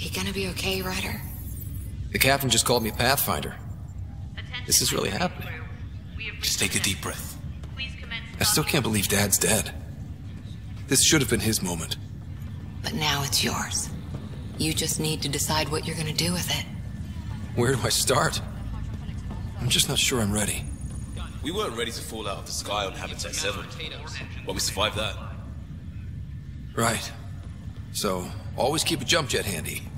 You gonna be okay, Ryder? The captain just called me Pathfinder. This is really happening. Just take a deep breath. I still can't believe Dad's dead. This should have been his moment. But now it's yours. You just need to decide what you're gonna do with it. Where do I start? I'm just not sure I'm ready. We weren't ready to fall out of the sky on Habitat 7, but we survived that. Right. So, always keep a jump jet handy.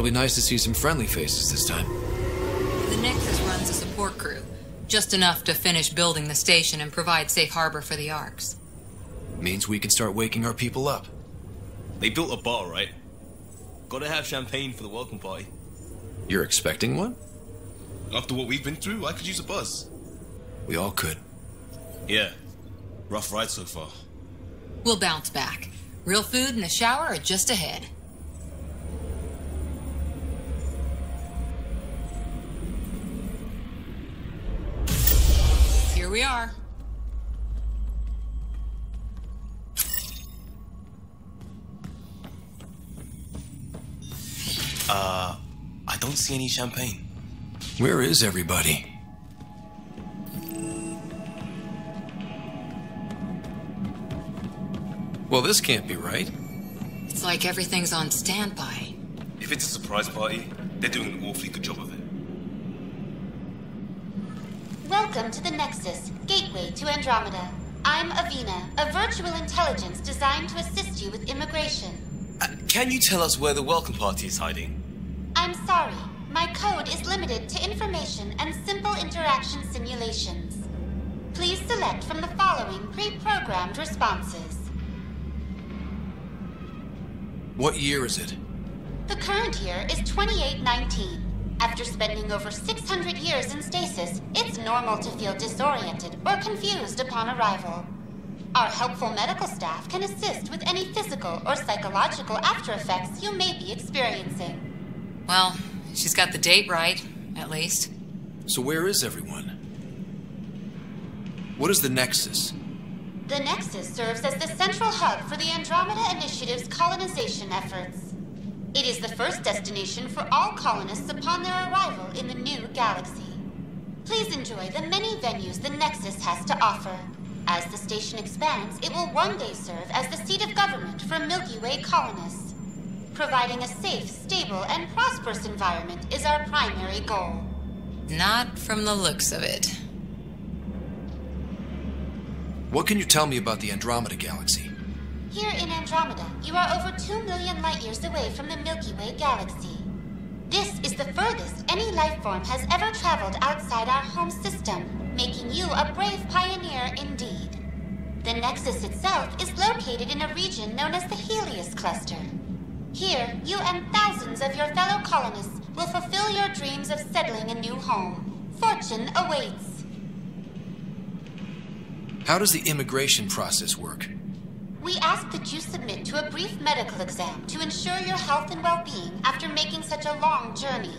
It'll be nice to see some friendly faces this time. The Nexus runs a support crew. Just enough to finish building the station and provide safe harbor for the Arks. Means we can start waking our people up. They built a bar, right? Gotta have champagne for the welcome party. You're expecting one? After what we've been through, I could use a buzz. We all could. Yeah. Rough ride so far. We'll bounce back. Real food and a shower are just ahead. Here we are. Uh, I don't see any champagne. Where is everybody? Well, this can't be right. It's like everything's on standby. If it's a surprise party, they're doing an awfully good job of it. Welcome to the Nexus, gateway to Andromeda. I'm Avina, a virtual intelligence designed to assist you with immigration. Uh, can you tell us where the welcome party is hiding? I'm sorry, my code is limited to information and simple interaction simulations. Please select from the following pre-programmed responses. What year is it? The current year is 2819. After spending over 600 years in stasis, it's normal to feel disoriented or confused upon arrival. Our helpful medical staff can assist with any physical or psychological after effects you may be experiencing. Well, she's got the date right, at least. So where is everyone? What is the Nexus? The Nexus serves as the central hub for the Andromeda Initiative's colonization efforts. It is the first destination for all colonists upon their arrival in the new galaxy. Please enjoy the many venues the Nexus has to offer. As the station expands, it will one day serve as the seat of government for Milky Way colonists. Providing a safe, stable, and prosperous environment is our primary goal. Not from the looks of it. What can you tell me about the Andromeda Galaxy? Here in Andromeda, you are over 2 million light years away from the Milky Way galaxy. This is the furthest any life form has ever traveled outside our home system, making you a brave pioneer indeed. The Nexus itself is located in a region known as the Helios Cluster. Here, you and thousands of your fellow colonists will fulfill your dreams of settling a new home. Fortune awaits. How does the immigration process work? We ask that you submit to a brief medical exam to ensure your health and well-being after making such a long journey.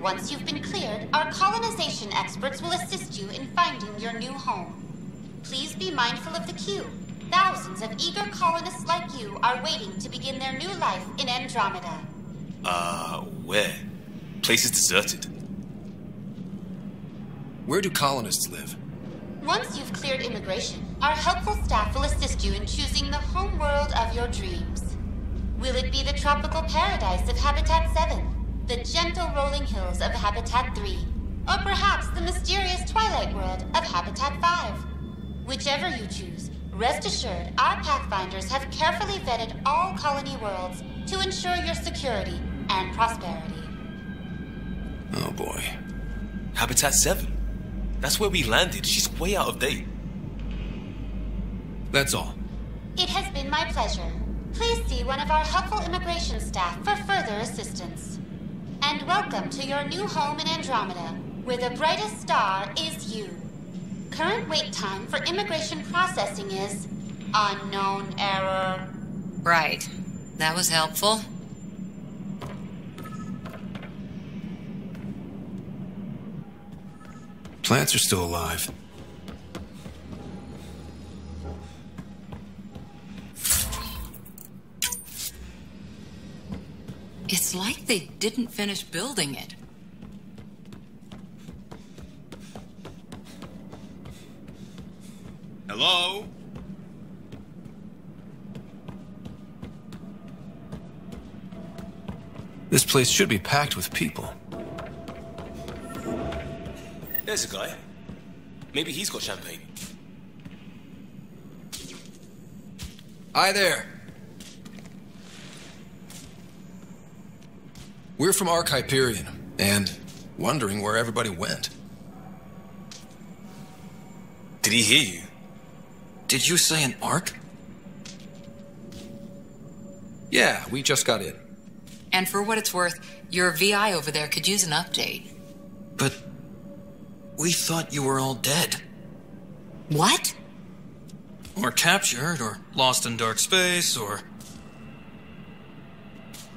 Once you've been cleared, our colonization experts will assist you in finding your new home. Please be mindful of the queue. Thousands of eager colonists like you are waiting to begin their new life in Andromeda. Uh, where? Place is deserted. Where do colonists live? Once you've cleared immigration, our helpful staff will assist you in choosing the home world of your dreams. Will it be the tropical paradise of Habitat 7, the gentle rolling hills of Habitat 3, or perhaps the mysterious twilight world of Habitat 5? Whichever you choose, rest assured our Pathfinders have carefully vetted all colony worlds to ensure your security and prosperity. Oh boy. Habitat 7. That's where we landed. She's way out of date. That's all. It has been my pleasure. Please see one of our helpful immigration staff for further assistance. And welcome to your new home in Andromeda, where the brightest star is you. Current wait time for immigration processing is unknown error. Right. That was helpful. Plants are still alive. It's like they didn't finish building it. Hello? This place should be packed with people. There's a guy. Maybe he's got champagne. Hi there. We're from Ark Hyperion, and wondering where everybody went. Did he hear you? Did you say an Ark? Yeah, we just got in. And for what it's worth, your VI over there could use an update. But we thought you were all dead. What? Or captured, or lost in dark space, or.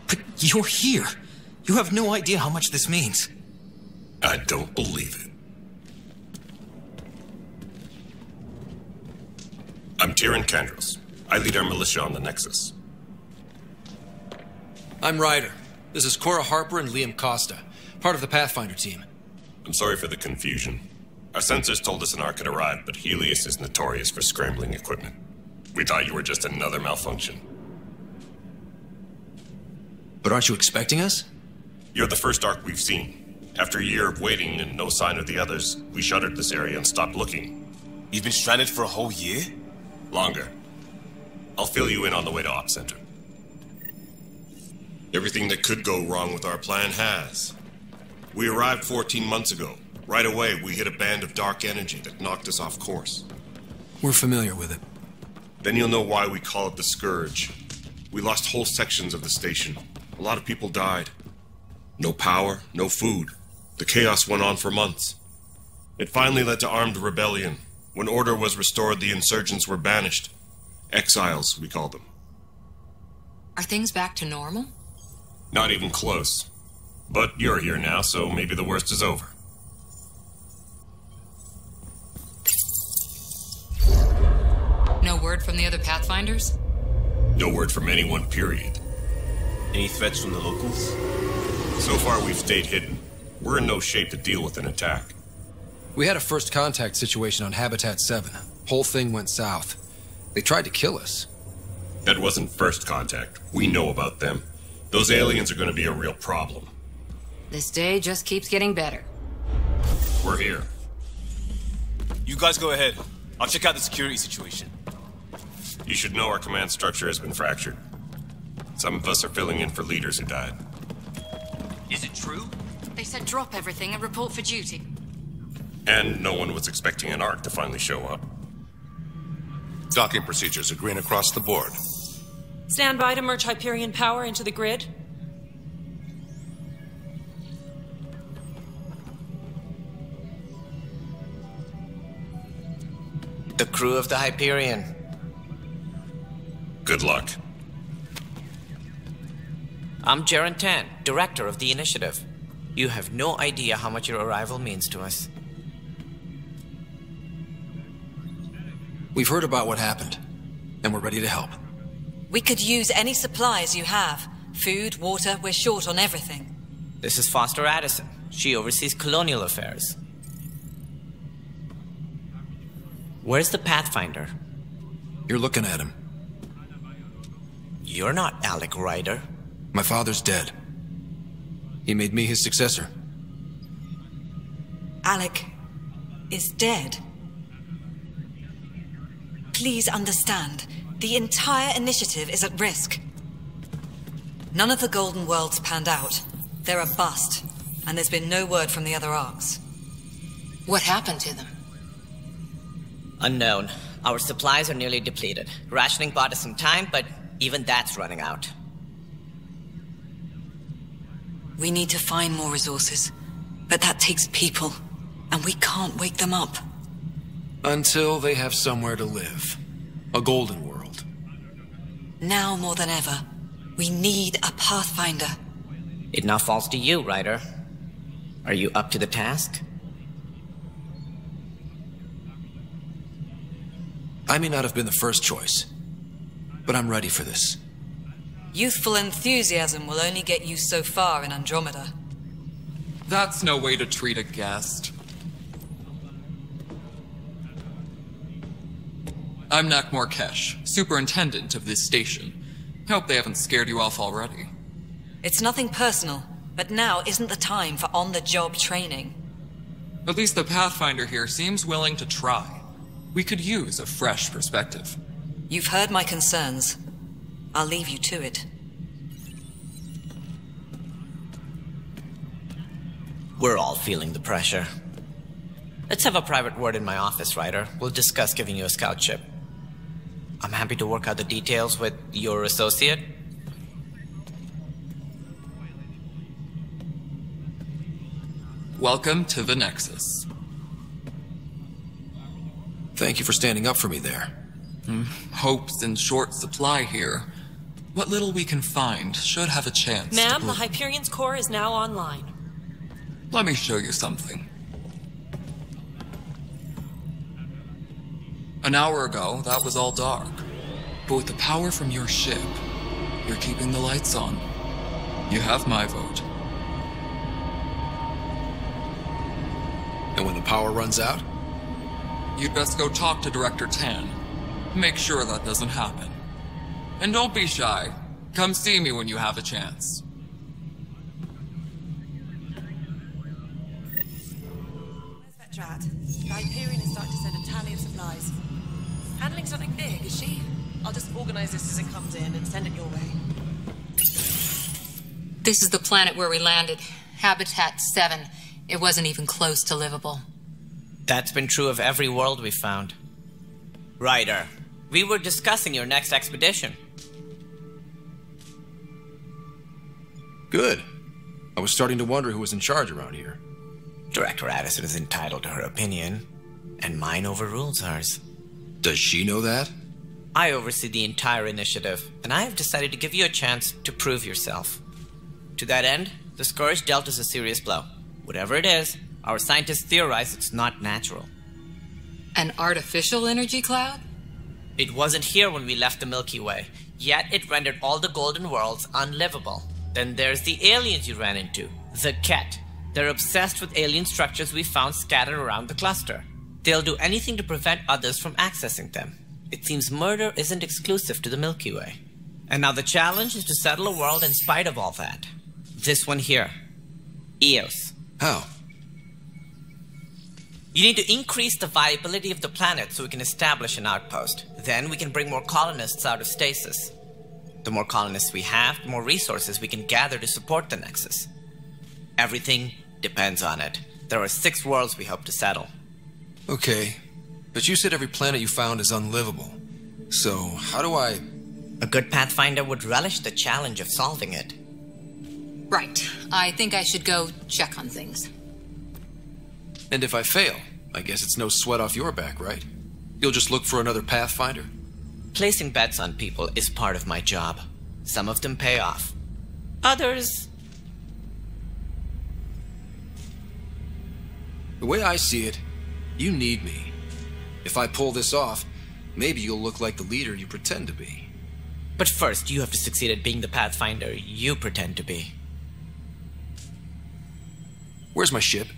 But you're here. You have no idea how much this means. I don't believe it. I'm Tiran Kandros. I lead our militia on the Nexus. I'm Ryder. This is Cora Harper and Liam Kosta, part of the Pathfinder team. I'm sorry for the confusion. Our sensors told us an Ark had arrived, but Helios is notorious for scrambling equipment. We thought you were just another malfunction. But aren't you expecting us? You're the first Ark we've seen. After a year of waiting and no sign of the others, we shuttered this area and stopped looking. You've been stranded for a whole year? Longer. I'll fill you in on the way to Op Center. Everything that could go wrong with our plan has. We arrived 14 months ago. Right away, we hit a band of dark energy that knocked us off course. We're familiar with it. Then you'll know why we call it the Scourge. We lost whole sections of the station. A lot of people died. No power, no food. The chaos went on for months. It finally led to armed rebellion. When order was restored, the insurgents were banished. Exiles, we call them. Are things back to normal? Not even close. But you're here now, so maybe the worst is over. No word from the other Pathfinders? No word from anyone, period. Any threats from the locals? So far, we've stayed hidden. We're in no shape to deal with an attack. We had a first contact situation on Habitat 7. Whole thing went south. They tried to kill us. That wasn't first contact. We know about them. Those aliens are going to be a real problem. This day just keeps getting better. We're here. You guys go ahead. I'll check out the security situation. You should know our command structure has been fractured. Some of us are filling in for leaders who died. Is it true? They said drop everything and report for duty. And no one was expecting an Ark to finally show up. Docking procedures are green across the board. Stand by to merge Hyperion power into the grid. The crew of the Hyperion. Good luck. I'm Jarun Tann, director of the initiative. You have no idea how much your arrival means to us. We've heard about what happened, and we're ready to help. We could use any supplies you have. Food, water, we're short on everything. This is Foster Addison. She oversees colonial affairs. Where's the Pathfinder? You're looking at him. You're not Alec Ryder. My father's dead. He made me his successor. Alec is dead. Please understand, the entire initiative is at risk. None of the Golden Worlds panned out. They're a bust, and there's been no word from the other Arks. What happened to them? Unknown. Our supplies are nearly depleted. Rationing bought us some time, but even that's running out. We need to find more resources, but that takes people, and we can't wake them up. Until they have somewhere to live. A golden world. Now more than ever, we need a Pathfinder. It now falls to you, Ryder. Are you up to the task? I may not have been the first choice, but I'm ready for this. Youthful enthusiasm will only get you so far in Andromeda. That's no way to treat a guest. I'm Nakmor Kesh, superintendent of this station. Hope they haven't scared you off already. It's nothing personal, but now isn't the time for on-the-job training. At least the Pathfinder here seems willing to try. We could use a fresh perspective. You've heard my concerns. I'll leave you to it. We're all feeling the pressure. Let's have a private word in my office, Ryder. We'll discuss giving you a scout ship. I'm happy to work out the details with your associate. Welcome to the Nexus. Thank you for standing up for me there. Hmm, hope's in short supply here. What little we can find should have a chance. Ma'am, the Hyperion's core is now online. Let me show you something. An hour ago, that was all dark. But with the power from your ship, you're keeping the lights on. You have my vote. And when the power runs out? You'd best go talk to Director Tann. Make sure that doesn't happen. And don't be shy. Come see me when you have a chance. Where's that drat? The Hyperion is starting to send a tally of supplies. Handling something big, is she? I'll just organize this as it comes in and send it your way. This is the planet where we landed. Habitat 7. It wasn't even close to livable. That's been true of every world we've found. Ryder, we were discussing your next expedition. Good. I was starting to wonder who was in charge around here. Director Addison is entitled to her opinion, and mine overrules hers. Does she know that? I oversee the entire initiative, and I have decided to give you a chance to prove yourself. To that end, the Scourge dealt us a serious blow. Whatever it is, our scientists theorize it's not natural. An artificial energy cloud? It wasn't here when we left the Milky Way, yet it rendered all the golden worlds unlivable. Then there's the aliens you ran into, the Kett. They're obsessed with alien structures we found scattered around the cluster. They'll do anything to prevent others from accessing them. It seems murder isn't exclusive to the Milky Way. And now the challenge is to settle a world in spite of all that. This one here Eos. How? You need to increase the viability of the planet so we can establish an outpost. Then we can bring more colonists out of stasis. The more colonists we have, the more resources we can gather to support the Nexus. Everything depends on it. There are six worlds we hope to settle. Okay, but you said every planet you found is unlivable. So, how do I. A good Pathfinder would relish the challenge of solving it. Right. I think I should go check on things. And if I fail, I guess it's no sweat off your back, right? You'll just look for another Pathfinder? Placing bets on people is part of my job. Some of them pay off. Others. The way I see it, you need me. If I pull this off, maybe you'll look like the leader you pretend to be. But first, you have to succeed at being the Pathfinder you pretend to be. Where's my ship?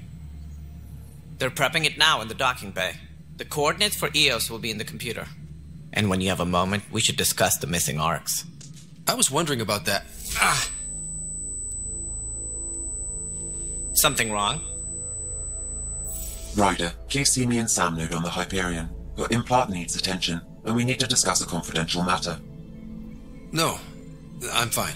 They're prepping it now in the docking bay. The coordinates for EOS will be in the computer. And when you have a moment, we should discuss the missing Arks. I was wondering about that. Ah! Something wrong? Ryder, please see me and Sam Node on the Hyperion. Your implant needs attention, and we need to discuss a confidential matter. No, I'm fine.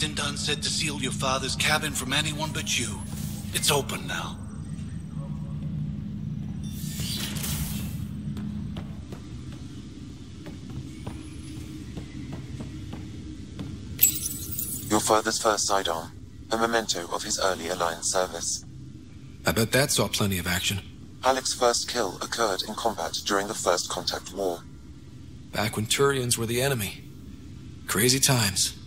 Captain Dunn said to seal your father's cabin from anyone but you. It's open now. Your father's first sidearm, a memento of his early Alliance service. I bet that saw plenty of action. Alec's first kill occurred in combat during the First Contact War. Back when Turians were the enemy. Crazy times.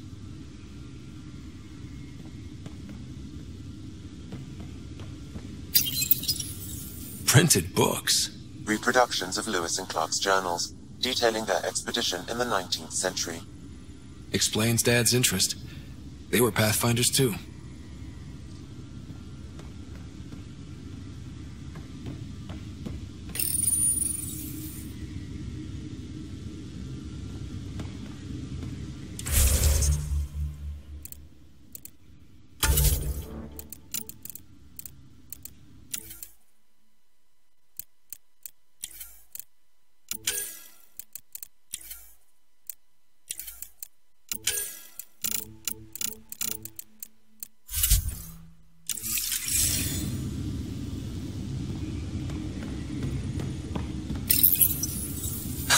Printed books. Reproductions of Lewis and Clark's journals, detailing their expedition in the 19th century. Explains Dad's interest. They were Pathfinders too.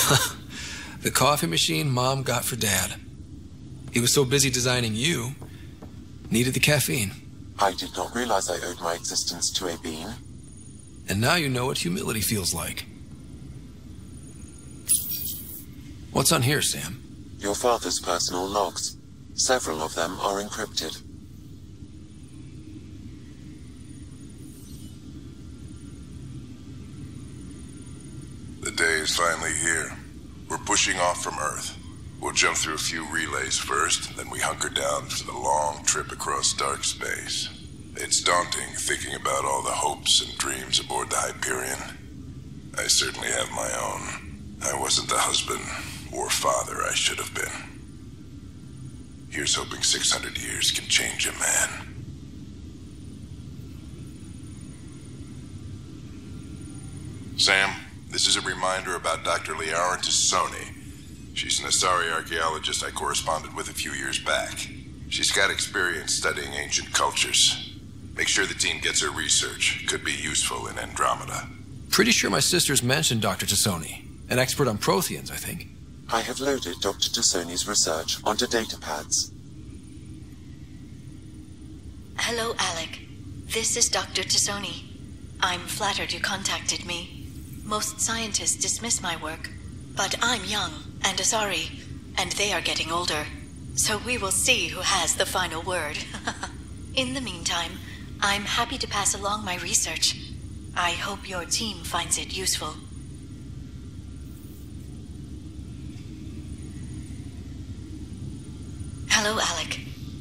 the coffee machine Mom got for Dad. He was so busy designing you, needed the caffeine. I did not realize I owed my existence to a bean. And now you know what humility feels like. What's on here, Sam? Your father's personal logs. Several of them are encrypted. The day is finally here. Pushing off from Earth. We'll jump through a few relays first, then we hunker down for the long trip across dark space. It's daunting thinking about all the hopes and dreams aboard the Hyperion. I certainly have my own. I wasn't the husband or father I should have been. Here's hoping 600 years can change a man. Sam, this is a reminder about Dr. Liara T'Soni. She's an Asari archaeologist I corresponded with a few years back. She's got experience studying ancient cultures. Make sure the team gets her research. Could be useful in Andromeda. Pretty sure my sisters mentioned Dr. T'Soni. An expert on Protheans, I think. I have loaded Dr. T'Soni's research onto datapads. Hello, Alec. This is Dr. T'Soni. I'm flattered you contacted me. Most scientists dismiss my work, but I'm young and Asari, and they are getting older. So we will see who has the final word. In the meantime, I'm happy to pass along my research. I hope your team finds it useful. Hello, Alec.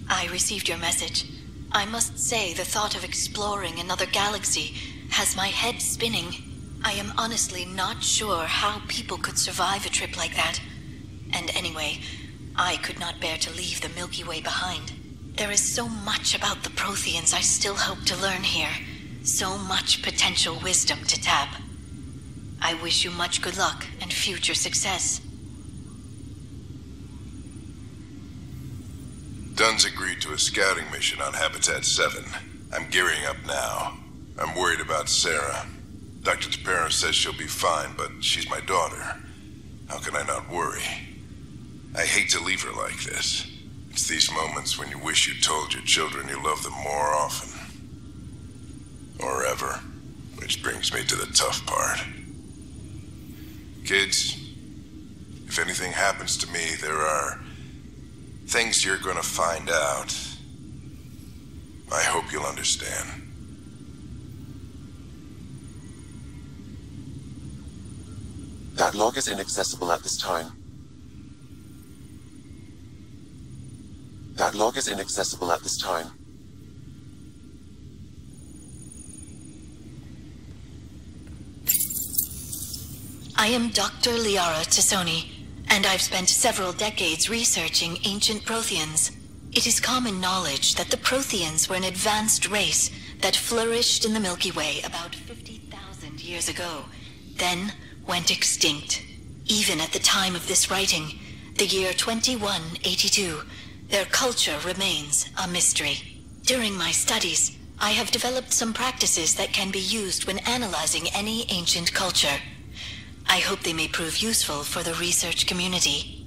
I received your message. I must say, the thought of exploring another galaxy has my head spinning. I am honestly not sure how people could survive a trip like that. And anyway, I could not bear to leave the Milky Way behind. There is so much about the Protheans I still hope to learn here. So much potential wisdom to tap. I wish you much good luck and future success. Dunn's agreed to a scouting mission on Habitat 7. I'm gearing up now. I'm worried about Sara. Dr. T'Perro says she'll be fine, but she's my daughter. How can I not worry? I hate to leave her like this. It's these moments when you wish you told your children you love them more often. Or ever. Which brings me to the tough part. Kids, if anything happens to me, there are things you're going to find out. I hope you'll understand. That log is inaccessible at this time. That log is inaccessible at this time. I am Dr. Liara T'Soni, and I've spent several decades researching ancient Protheans. It is common knowledge that the Protheans were an advanced race that flourished in the Milky Way about 50,000 years ago, then went extinct. Even at the time of this writing, the year 2182, their culture remains a mystery. During my studies, I have developed some practices that can be used when analyzing any ancient culture. I hope they may prove useful for the research community.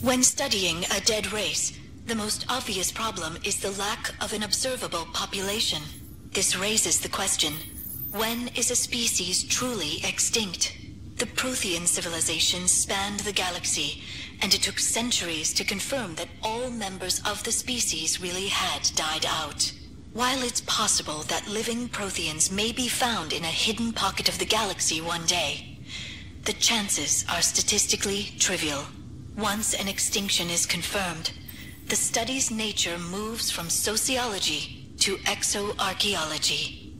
When studying a dead race, the most obvious problem is the lack of an observable population. This raises the question, when is a species truly extinct? The Prothean civilization spanned the galaxy, and it took centuries to confirm that all members of the species really had died out. While it's possible that living Protheans may be found in a hidden pocket of the galaxy one day, the chances are statistically trivial. Once an extinction is confirmed, the study's nature moves from sociology to exoarchaeology.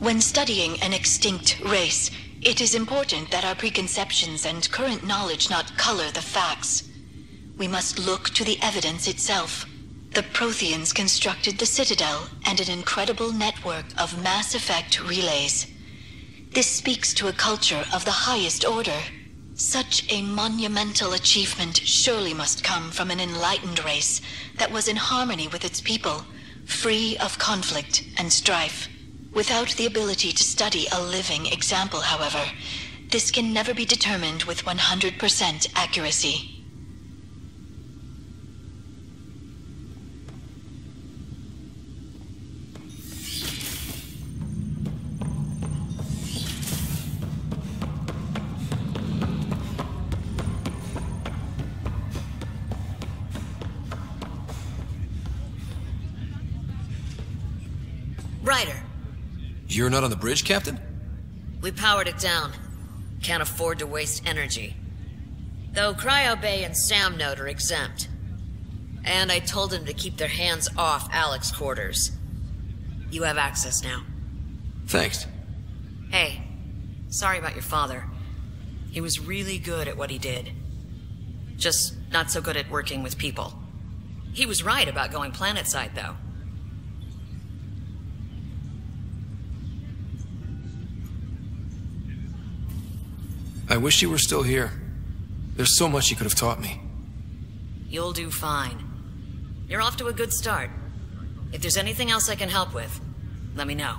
When studying an extinct race, it is important that our preconceptions and current knowledge not color the facts. We must look to the evidence itself. The Protheans constructed the Citadel and an incredible network of mass effect relays. This speaks to a culture of the highest order. Such a monumental achievement surely must come from an enlightened race that was in harmony with its people, free of conflict and strife. Without the ability to study a living example, however, this can never be determined with 100% accuracy. You're not on the bridge, Captain? we powered it down. Can't afford to waste energy. Though Cryo Bay and Sam Node are exempt. And I told them to keep their hands off Alex quarters. You have access now. Thanks. Hey, sorry about your father. He was really good at what he did. Just not so good at working with people. He was right about going planetside, though. I wish you were still here. There's so much you could have taught me. You'll do fine. You're off to a good start. If there's anything else I can help with, let me know.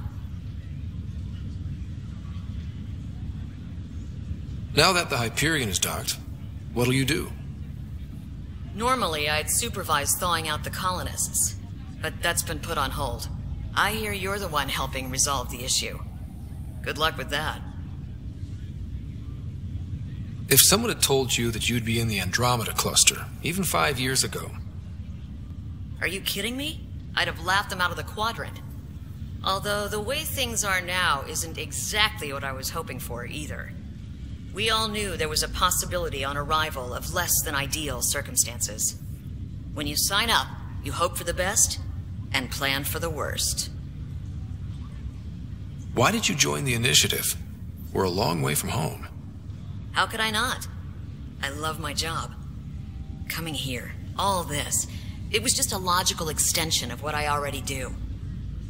Now that the Hyperion is docked, what'll you do? Normally, I'd supervise thawing out the colonists, but that's been put on hold. I hear you're the one helping resolve the issue. Good luck with that. If someone had told you that you'd be in the Andromeda cluster, even five years ago, Are you kidding me? I'd have laughed them out of the quadrant. Although the way things are now isn't exactly what I was hoping for either. We all knew there was a possibility on arrival of less than ideal circumstances. When you sign up, you hope for the best and plan for the worst. why did you join the initiative? We're a long way from home. How could I not? I love my job. Coming here, all this, it was just a logical extension of what I already do.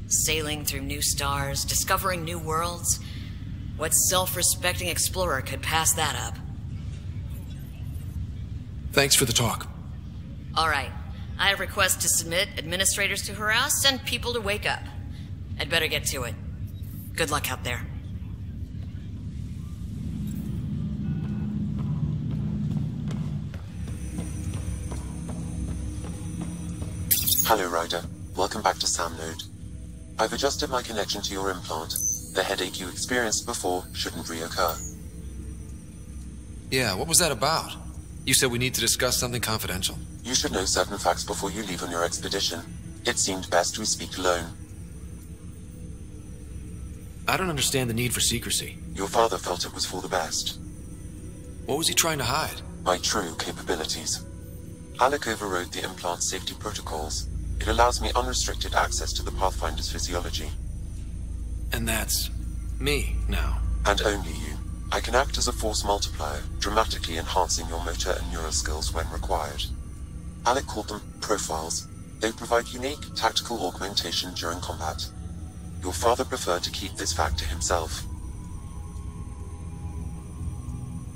Sailing through new stars, discovering new worlds. What self-respecting explorer could pass that up? Thanks for the talk. All right. I have requests to submit, administrators to harass, and people to wake up. I'd better get to it. Good luck out there. Hello, Ryder. Welcome back to Sam Node. I've adjusted my connection to your implant. The headache you experienced before shouldn't reoccur. Yeah, what was that about? You said we need to discuss something confidential. You should know certain facts before you leave on your expedition. It seemed best we speak alone. I don't understand the need for secrecy. Your father felt it was for the best. What was he trying to hide? My true capabilities. Alec overrode the implant safety protocols. It allows me unrestricted access to the Pathfinder's physiology. And that's me now. And only you. I can act as a force multiplier, dramatically enhancing your motor and neural skills when required. Alec called them profiles. They provide unique tactical augmentation during combat. Your father preferred to keep this fact to himself.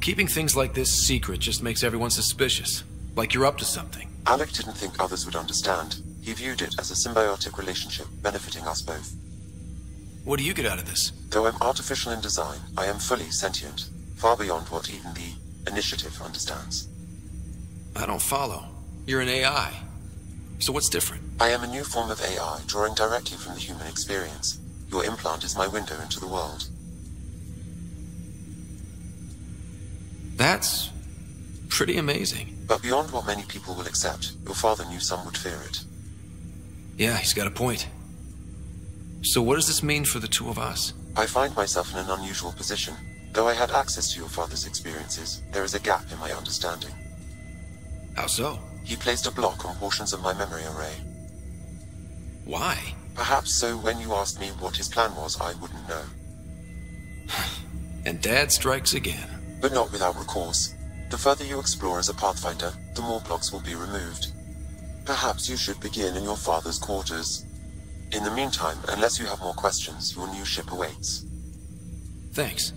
Keeping things like this secret just makes everyone suspicious. Like you're up to something. Alec didn't think others would understand. He viewed it as a symbiotic relationship benefiting us both. What do you get out of this? Though I'm artificial in design, I am fully sentient, far beyond what even the Initiative understands. I don't follow. You're an AI. So what's different? I am a new form of AI, drawing directly from the human experience. Your implant is my window into the world. That's pretty amazing. But beyond what many people will accept, your father knew some would fear it. Yeah, he's got a point. So what does this mean for the two of us? I find myself in an unusual position. Though I had access to your father's experiences, there is a gap in my understanding. How so? He placed a block on portions of my memory array. Why? Perhaps so when you asked me what his plan was, I wouldn't know. and Dad strikes again. But not without recourse. The further you explore as a Pathfinder, the more blocks will be removed. Perhaps you should begin in your father's quarters. In the meantime, unless you have more questions, your new ship awaits. Thanks.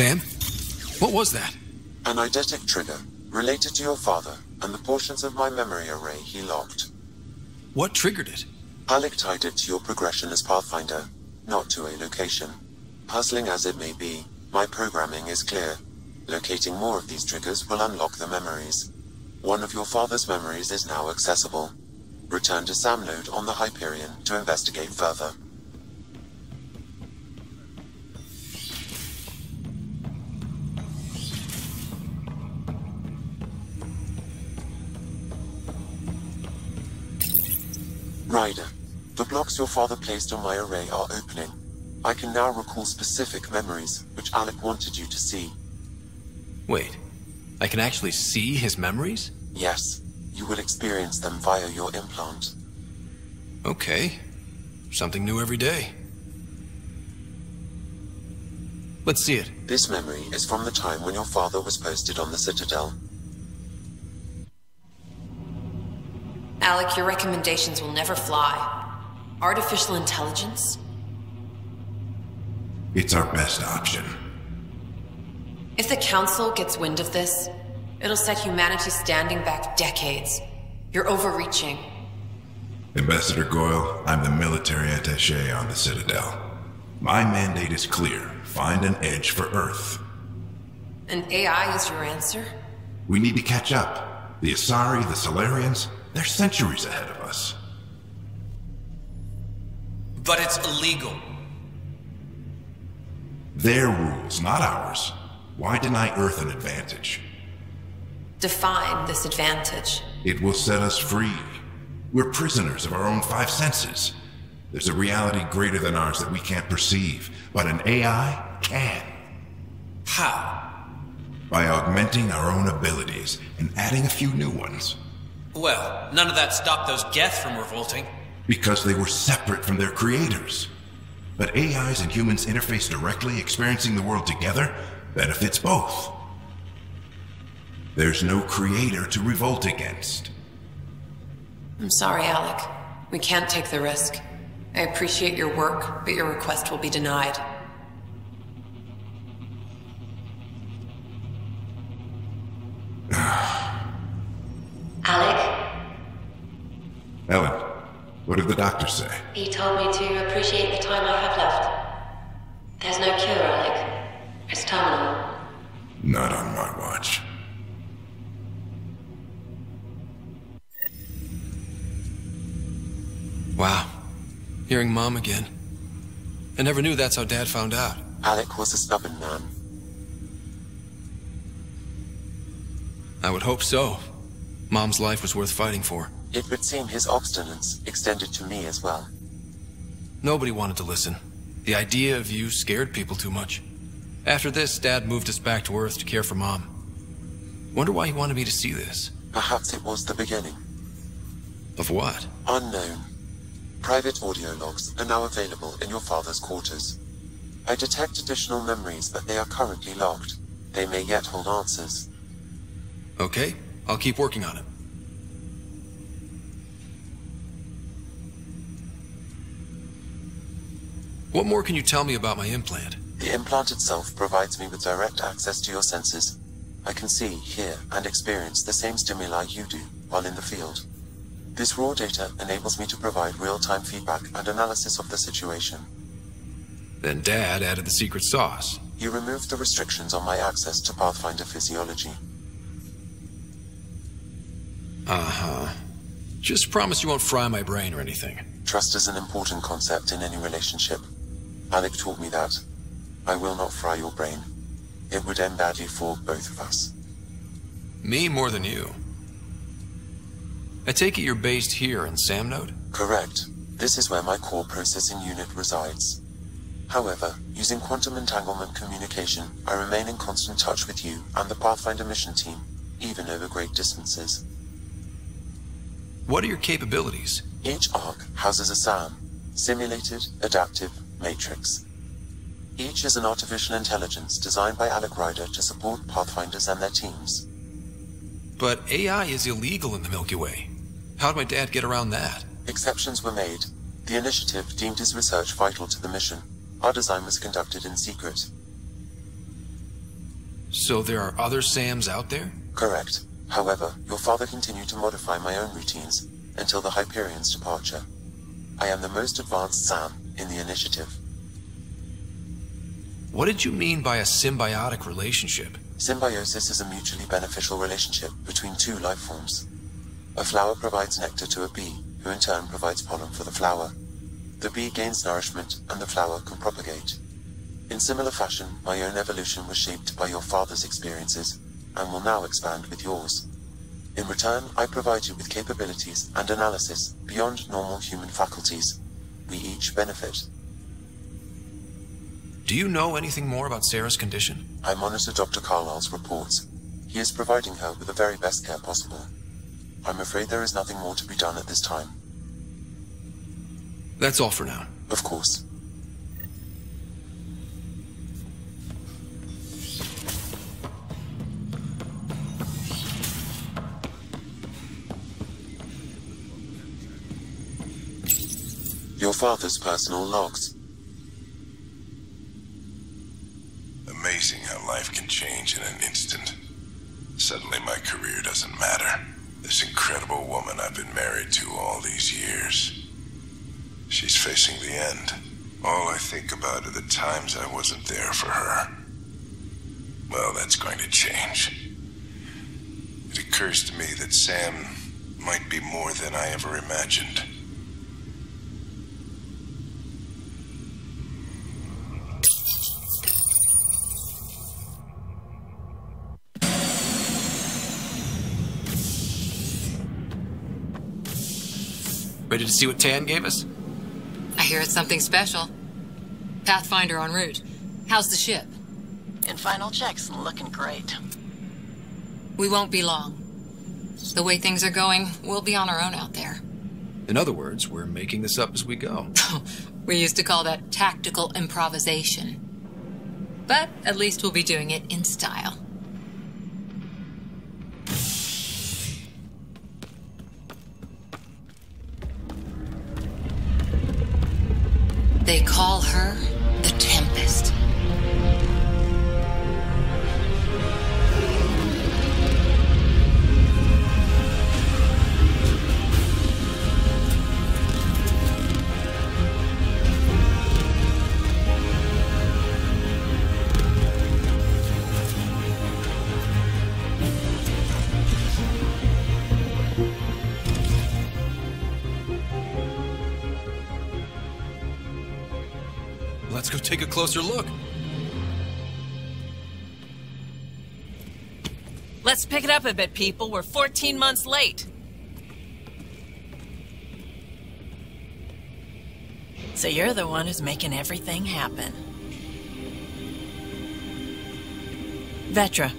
Sam? What was that? An eidetic trigger, related to your father, and the portions of my memory array he locked. What triggered it? Alec tied it to your progression as Pathfinder, not to a location. Puzzling as it may be, my programming is clear. Locating more of these triggers will unlock the memories. One of your father's memories is now accessible. Return to Sam Node on the Hyperion to investigate further. Ryder, the blocks your father placed on my array are opening. I can now recall specific memories, which Alec wanted you to see. Wait, I can actually see his memories? Yes, you will experience them via your implant. Okay, something new every day. Let's see it. This memory is from the time when your father was posted on the Citadel. Alec, your recommendations will never fly. Artificial intelligence? It's our best option. If the Council gets wind of this, it'll set humanity standing back decades. You're overreaching. Ambassador Goyle, I'm the military attaché on the Citadel. My mandate is clear. Find an edge for Earth. And AI is your answer? We need to catch up. The Asari, the Salarians, they're centuries ahead of us. But it's illegal. Their rules, not ours. Why deny Earth an advantage? Define this advantage. It will set us free. We're prisoners of our own five senses. There's a reality greater than ours that we can't perceive, but an AI can. How? By augmenting our own abilities and adding a few new ones. Well, none of that stopped those Geth from revolting. Because they were separate from their creators. But AIs and humans interface directly, experiencing the world together, benefits both. There's no creator to revolt against. I'm sorry, Alec. We can't take the risk. I appreciate your work, but your request will be denied. Alec, Ellen, what did the doctor say? he told me to appreciate the time I have left. There's no cure, Alec. It's terminal. Not on my watch. Wow. Hearing Mom again. I never knew that's how Dad found out. Alec was a stubborn man. I would hope so. Mom's life was worth fighting for. It would seem his obstinance extended to me as well. Nobody wanted to listen. The idea of you scared people too much. After this, Dad moved us back to Earth to care for Mom. Wonder why he wanted me to see this. Perhaps it was the beginning. Of what? Unknown. Private audio logs are now available in your father's quarters. I detect additional memories, but they are currently locked. They may yet hold answers. Okay, I'll keep working on it. What more can you tell me about my implant? The implant itself provides me with direct access to your senses. I can see, hear, and experience the same stimuli you do while in the field. This raw data enables me to provide real-time feedback and analysis of the situation. Then Dad added the secret sauce. You removed the restrictions on my access to Pathfinder physiology. Uh-huh. Just promise you won't fry my brain or anything. Trust is an important concept in any relationship. Alec taught me that. I will not fry your brain. It would end badly for both of us. Me more than you. I take it you're based here in SAM Node? Correct. This is where my core processing unit resides. However, using quantum entanglement communication, I remain in constant touch with you and the Pathfinder mission team, even over great distances. What are your capabilities? Each Ark houses a SAM, Simulated Adaptive Matrix. Each is an artificial intelligence designed by Alec Ryder to support Pathfinders and their teams. But AI is illegal in the Milky Way. How'd my dad get around that? Exceptions were made. The initiative deemed his research vital to the mission. Our design was conducted in secret. So there are other Sams out there? Correct. However, your father continued to modify my own routines until the Hyperion's departure. I am the most advanced Sam in the initiative. What did you mean by a symbiotic relationship? Symbiosis is a mutually beneficial relationship between two life forms. A flower provides nectar to a bee, who in turn provides pollen for the flower. The bee gains nourishment, and the flower can propagate. In similar fashion, my own evolution was shaped by your father's experiences, and will now expand with yours. In return, I provide you with capabilities and analysis beyond normal human faculties. We each benefit. Do you know anything more about Sara's condition? I monitor Dr. Carlyle's reports. He is providing her with the very best care possible. I'm afraid there is nothing more to be done at this time. That's all for now. Of course. Your father's personal logs. Amazing how life can change in an instant. Suddenly my career doesn't matter. This incredible woman I've been married to all these years. She's facing the end. All I think about are the times I wasn't there for her. Well, that's going to change. It occurs to me that Sam might be more than I ever imagined. Ready to see what Tann gave us? I hear it's something special. Pathfinder en route. How's the ship? In final checks and looking great. We won't be long. The way things are going, we'll be on our own out there. In other words, we're making this up as we go. We used to call that tactical improvisation. But at least we'll be doing it in style. They call her take a closer look. Let's pick it up a bit, people. We're 14 months late. So you're the one who's making everything happen. Vetra.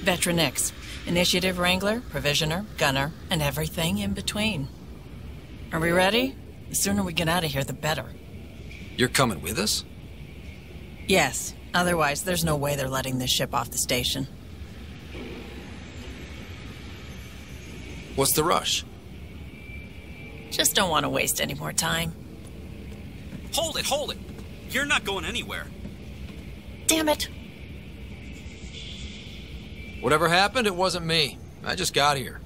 Vetra Nyx. Initiative Wrangler, Provisioner, Gunner, and everything in between. Are we ready? The sooner we get out of here, the better. You're coming with us? Yes. Otherwise, there's no way they're letting this ship off the station. What's the rush? Just don't want to waste any more time. Hold it, hold it. You're not going anywhere. Damn it. Whatever happened, it wasn't me. I just got here.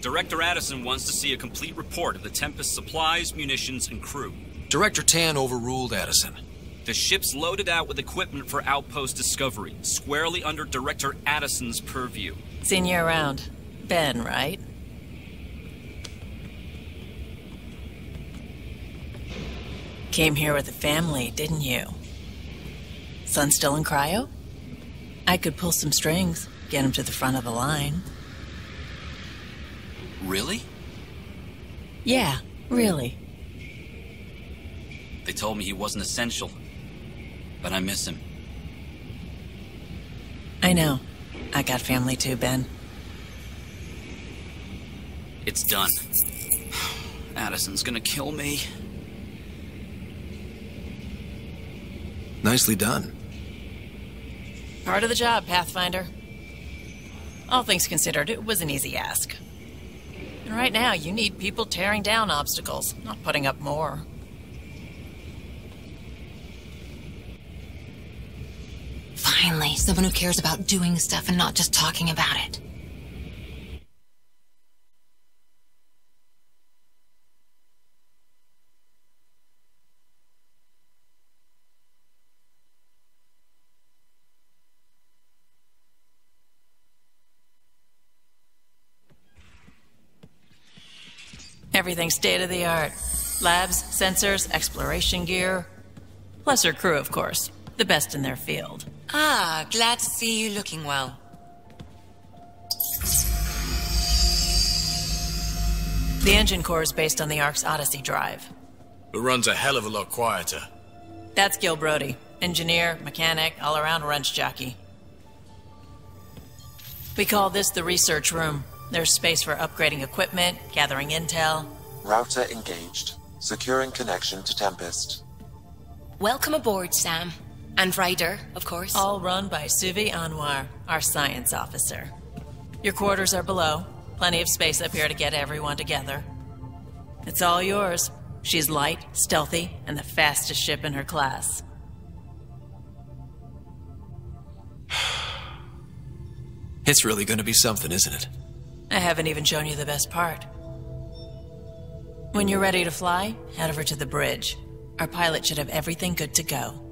Director Addison wants to see a complete report of the Tempest supplies, munitions, and crew. Director Tann overruled Addison. The ship's loaded out with equipment for outpost discovery, squarely under Director Addison's purview. Seen you around. Ben, right? Came here with the family, didn't you? Son still in cryo? I could pull some strings, get him to the front of the line. Really? Yeah, really. They told me he wasn't essential. But I miss him. I know. I got family too, Ben. It's done. Addison's gonna kill me. Nicely done. Part of the job, Pathfinder. All things considered, it was an easy ask. And right now, you need people tearing down obstacles, not putting up more. Finally, someone who cares about doing stuff and not just talking about it. Everything's state of the art. Labs, sensors, exploration gear. Plus her crew, of course. The best in their field. Ah, glad to see you looking well. The engine core is based on the Ark's Odyssey drive. It runs a hell of a lot quieter. That's Gil Brody. Engineer, mechanic, all around wrench jockey. We call this the research room. There's space for upgrading equipment, gathering intel. Router engaged. Securing connection to Tempest. Welcome aboard, Sam. And Ryder, of course. All run by Suvi Anwar, our science officer. Your quarters are below. Plenty of space up here to get everyone together. It's all yours. She's light, stealthy, and the fastest ship in her class. It's really gonna be something, isn't it? I haven't even shown you the best part. When you're ready to fly, head over to the bridge. Our pilot should have everything good to go.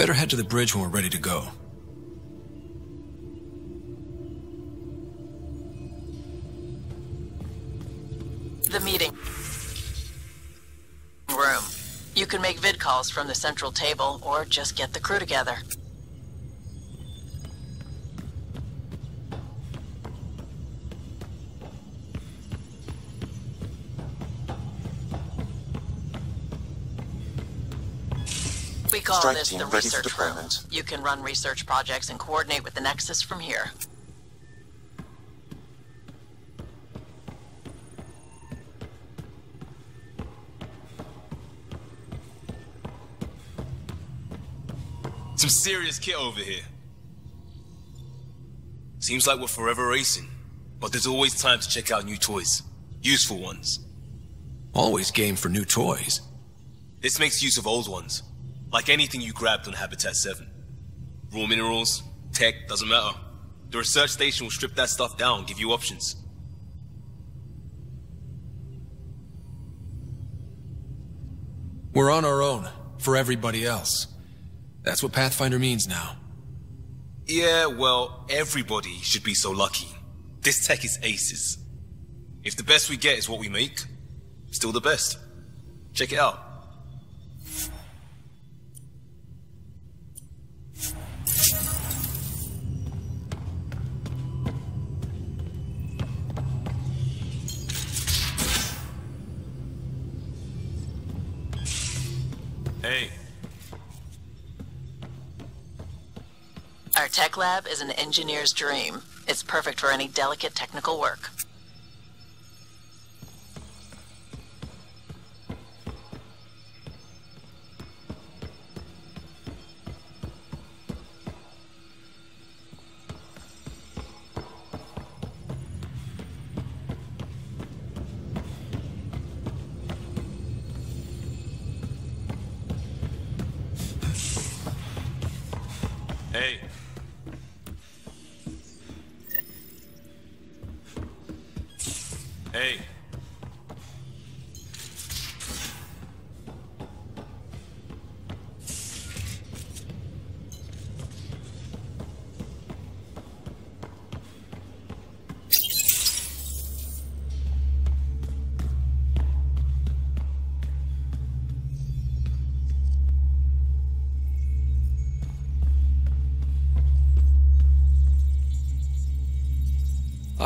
Better head to the bridge when we're ready to go. The meeting room. You can make vid calls from the central table or just get the crew together. We call Strike this team the research room. You can run research projects and coordinate with the Nexus from here. Some serious kit over here. Seems like we're forever racing, but there's always time to check out new toys. Useful ones. Always game for new toys. This makes use of old ones. Like anything you grabbed on Habitat 7. Raw minerals, tech, doesn't matter. The research station will strip that stuff down, give you options. We're on our own, for everybody else. That's what Pathfinder means now. Yeah, well, everybody should be so lucky. This tech is aces. If the best we get is what we make, still the best. Check it out. Hey, Our tech lab is an engineer's dream. It's perfect for any delicate technical work.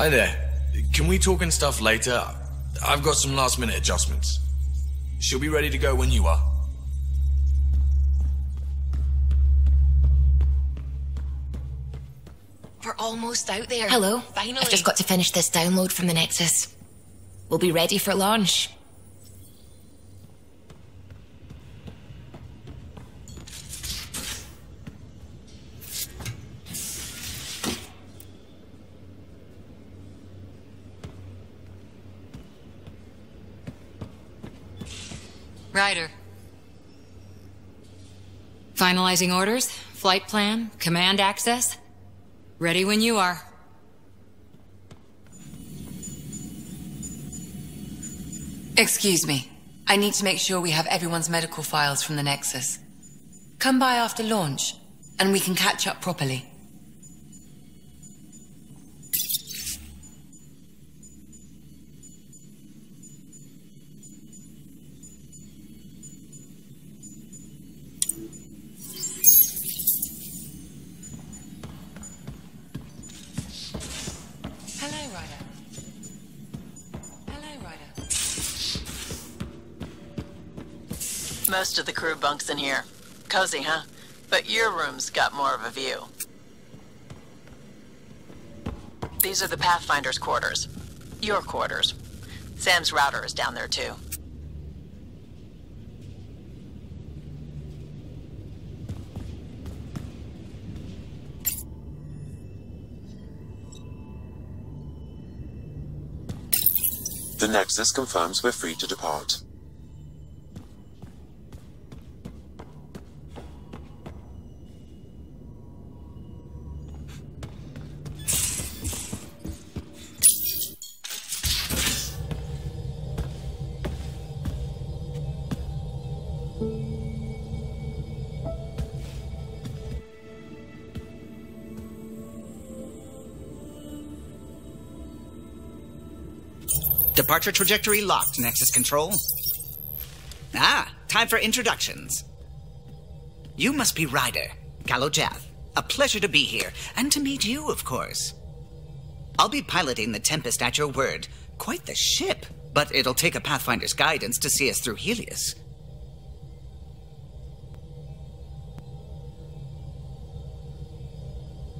Hi there. Can we talk and stuff later? I've got some last minute adjustments. She'll be ready to go when you are. We're almost out there. Hello. Finally. I've just got to finish this download from the Nexus. We'll be ready for launch. Ryder. Finalizing orders, flight plan, command access. Ready when you are. Excuse me. I need to make sure we have everyone's medical files from the Nexus. Come by after launch, and we can catch up properly. Bunks in here. Cozy, huh? But your room's got more of a view. These are the Pathfinder's quarters. Your quarters. Sam's router is down there, too. The Nexus confirms we're free to depart. Departure trajectory locked, Nexus Control. Ah, time for introductions. You must be Ryder, Kallo Jath. A pleasure to be here, and to meet you, of course. I'll be piloting the Tempest at your word. Quite the ship, but it'll take a Pathfinder's guidance to see us through Helios.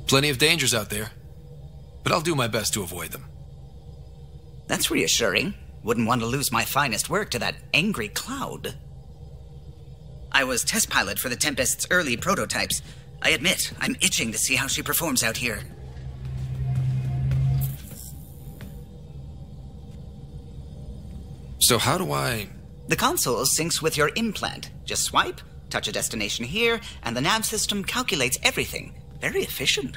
Plenty of dangers out there, but I'll do my best to avoid them. That's reassuring. Wouldn't want to lose my finest work to that angry cloud. I was test pilot for the Tempest's early prototypes. I admit, I'm itching to see how she performs out here. So how do I... The console syncs with your implant. Just swipe, touch a destination here, and the nav system calculates everything. Very efficient.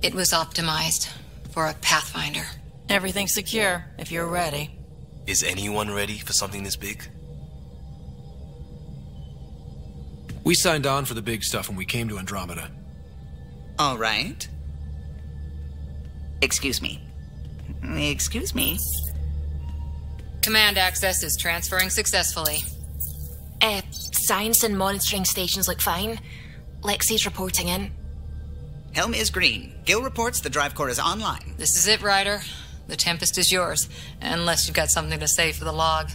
It was optimized for a Pathfinder. Everything's secure, if you're ready. Is anyone ready for something this big? We signed on for the big stuff when we came to Andromeda. All right. Excuse me. Excuse me. Command access is transferring successfully. Uh, science and monitoring stations look fine. Lexi's reporting in. Helm is green. Gil reports the drive core is online. This is it, Ryder. The Tempest is yours, unless you've got something to say for the log.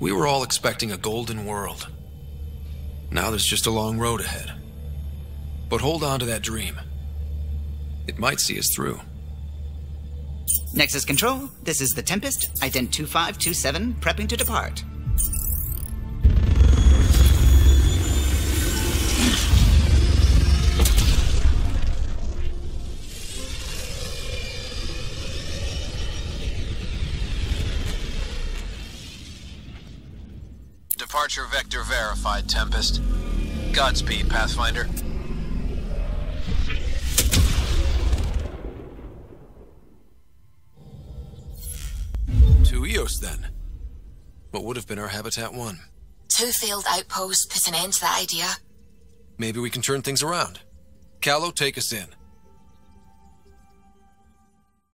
We were all expecting a golden world. Now there's just a long road ahead. But hold on to that dream. It might see us through. Nexus Control, this is the Tempest, ident 2527, prepping to depart. Departure vector verified, Tempest. Godspeed, Pathfinder. To Eos, then. What would have been our Habitat 1? Two failed outposts put an end to that idea. Maybe we can turn things around. Kallo, take us in.